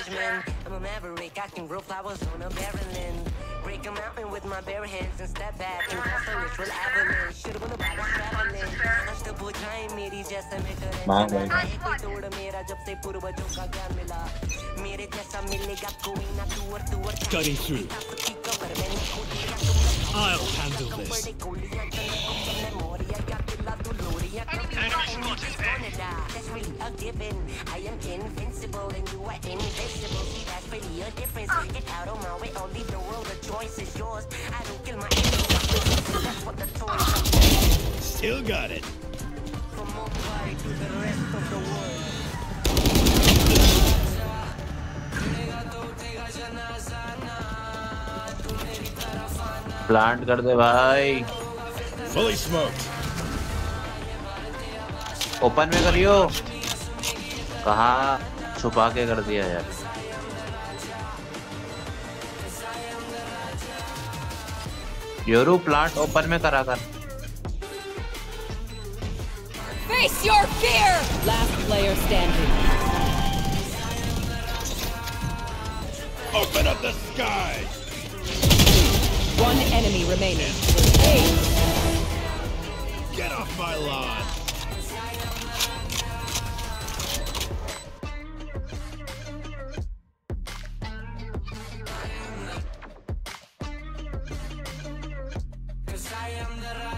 marksman. I'm a maverick, I can grow flowers on a barren land. Break a mountain with my bare hands and step back and cause a ritual avalanche. Should've been about traveling. I'm still बुझाए मेरी जैसे मैं करें मांग भाई। कोई तोड़ मेरा जब से पूर्वजों का ज्ञान मिला मेरे जैसा मिलेगा कोई ना तू और तू और Cutting through. की कबर मैंने खुद लिया तुमने I'll handle this. बड़े गोलियां चले तुमने मोरिया क्या किला तू लोरिया That's really a given. I am invincible and you are invisible. A difference. Get out of my way, I'll leave the world. The choice is yours. I don't kill my enemies. That's what the toys are. Still got it. From Mumbai to the rest of the world. Plant कर दे भाई Fully smoked. Open में करियो कहा छुपा के कर दिया यार योरू प्लांट ओपन में करा कर Face your fear! Last player standing. Open up the sky. One enemy remaining. Ace. Get off my lawn. I am the